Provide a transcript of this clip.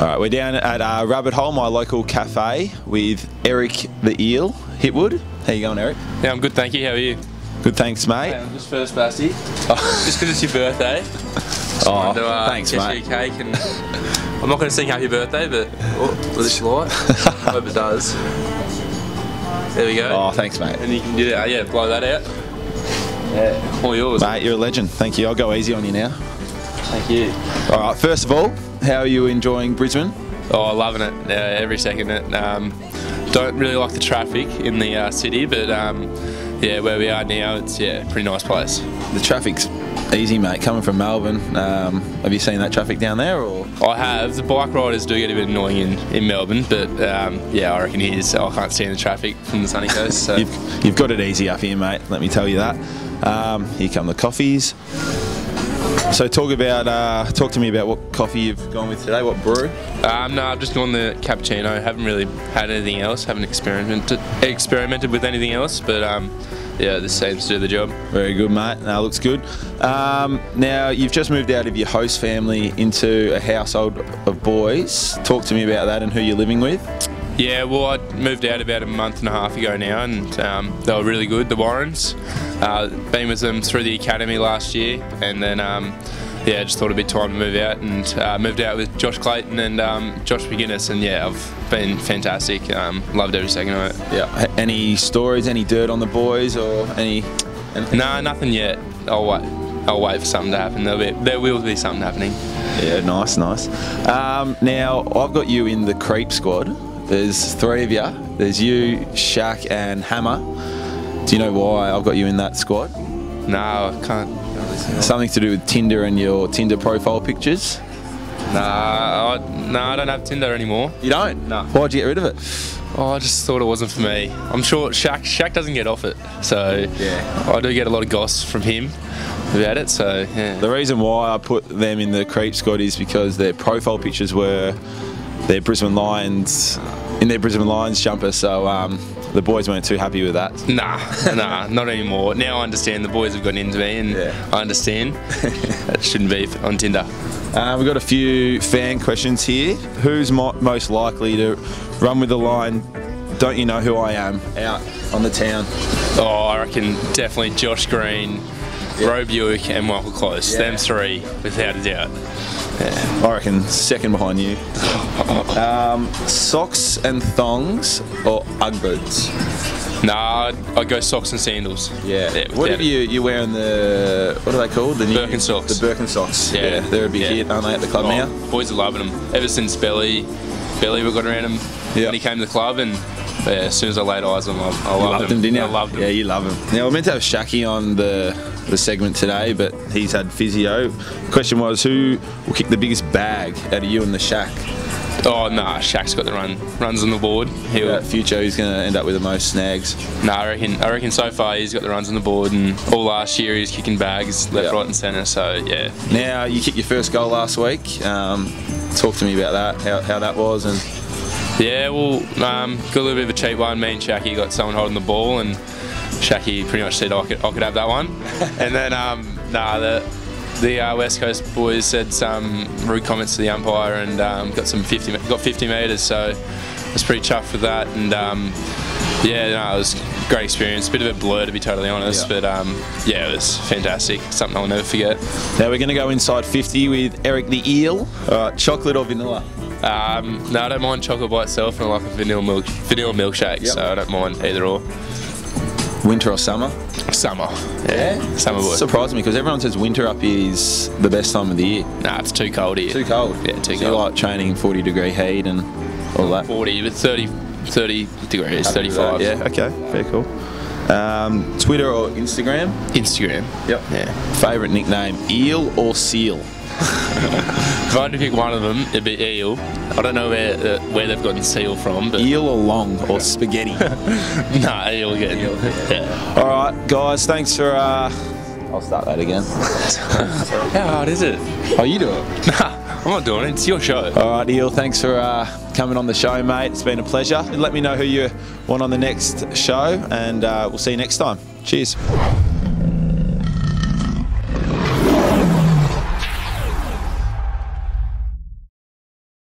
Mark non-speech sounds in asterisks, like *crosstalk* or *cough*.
All right, we're down at uh, Rabbit Hole, my local cafe, with Eric the Eel Hipwood. How you going, Eric? Yeah, I'm good, thank you. How are you? Good, thanks, mate. I'm just first, Basti. just because it's your birthday. *laughs* Oh, wanted to, uh, thanks, get mate. you a cake and I'm not going to sing happy birthday, but oh, will this light? *laughs* Hope it does. There we go. Oh, thanks, mate. And you can do that. Yeah, blow that out. Yeah, all yours. Mate, you're a legend. Thank you. I'll go easy on you now. Thank you. All right, first of all, how are you enjoying Brisbane? Oh, loving it. Uh, every second. It. Um, don't really like the traffic in the uh, city, but um, yeah, where we are now, it's yeah, pretty nice place. The traffic's easy, mate. Coming from Melbourne, um, have you seen that traffic down there, or? I have. The bike riders do get a bit annoying in, in Melbourne, but um, yeah, I reckon it is. I can't stand the traffic from the sunny coast. So. You've, you've got it easy up here, mate. Let me tell you that. Um, here come the coffees. So talk about uh, talk to me about what coffee you've gone with today. What brew? Um, no, I've just gone the cappuccino. Haven't really had anything else. Haven't experimented experimented with anything else. But um, yeah, this seems to do the job. Very good, mate. No, looks good. Um, now you've just moved out of your host family into a household of boys. Talk to me about that and who you're living with. Yeah, well, I moved out about a month and a half ago now, and um, they were really good. The Warrens, uh, been with them through the academy last year, and then um, yeah, just thought it'd be time to move out, and uh, moved out with Josh Clayton and um, Josh McGuinness, and yeah, I've been fantastic. Um, loved every second of it. Yeah. Any stories? Any dirt on the boys or any? anything? No, nothing yet. I'll wait. I'll wait for something to happen. There'll be, there will be something happening. Yeah, nice, nice. Um, now I've got you in the creep squad. There's three of you. There's you, Shaq, and Hammer. Do you know why I've got you in that squad? No, I can't. Something to do with Tinder and your Tinder profile pictures. Nah, I, no, I don't have Tinder anymore. You don't? No. Why'd you get rid of it? Oh, I just thought it wasn't for me. I'm sure Shaq, Shaq doesn't get off it, so Yeah. I do get a lot of goss from him about it. So yeah, The reason why I put them in the creep squad is because their profile pictures were their Brisbane Lions in their Brisbane Lions jumper. So um, the boys weren't too happy with that. nah, *laughs* nah, not anymore. Now I understand the boys have gotten into me, and Yeah. I understand that shouldn't be on Tinder. Uh, we've got a few fan questions here. Who's mo- most likely to run with the line? Don't you know who I am? Out on the town. Oh, I reckon definitely Josh Green, Roe Bewick, and Michael Close. Yeah. Them three, without a doubt. I reckon second behind you. Um, socks and thongs or UGG boots? Nah, I'd, I'd go socks and sandals. Yeah. without what are you? You wearing the what are they called? The new- Birkenstocks. The Birkenstocks. Yeah. they're a big Yeah. hit, aren't they, at the club Oh, now? Boys are loving them. Ever since Belly, Belly we got around him Yeah. when he came to the club, and yeah, as soon as I laid eyes on him, I, loved, loved him, didn't you? I loved him. Yeah, you love him. Now we're meant to have Shaki on the the segment today, but he's had physio. Question was, who will kick the biggest bag out of you and the Shack? Oh nah, Shaq's got the run, runs on the board. He'll, future, he's going to end up with the most snags? Nah, I reckon, I reckon so far he's got the runs on the board, and all last year he's kicking bags left, Yeah. right, and centre. So yeah, Now you kicked your first goal last week. Um, talk to me about that, how, how that was, and yeah. Well, um, got a little bit of a cheap one. Me and Shaqy got someone holding the ball, and Shaqy pretty much said I could, I could have that one. *laughs* and then um, nah, the the uh, West Coast boys said some rude comments to the umpire and um, got some 50 got 50 metres. So I was pretty chuffed with that, and um, yeah, no, it was a great experience. A Bit of a blur to be totally honest, Yeah. but um, yeah, it was fantastic. Something I'll never forget. now we're going to go inside 50 with Eric the Eel. Right, chocolate or vanilla? Um, no, I don't mind chocolate by itself, and I like a vanilla milk vanilla milkshake, Yep. so I don't mind either or. Winter or summer? Summer, yeah, summer boy. Surprised me because everyone says winter up here is the best time of the year. Nah, it's too cold here. Too cold. Yeah, too so you like training in 40 degree heat and all that. 40, but 30, 30 degrees, 35. Yeah, okay, very cool. Um, Twitter or Instagram? Instagram. Yep. Yeah. Favourite nickname, eel or seal? If I had to pick one of them, it'd be eel. I don't know where uh, where they've gotten seal from, but Eel or long or spaghetti? *laughs* nah, eel again. Yeah. all right, guys, thanks for. Uh, I'll start that again. *laughs* How hard is it? Oh, you do it. Nah, I'm not doing it. It's your show. All right, Eel, thanks for uh, coming on the show, mate. It's been a pleasure. Let me know who you want on the next show, and uh, we'll see you next time. Cheers.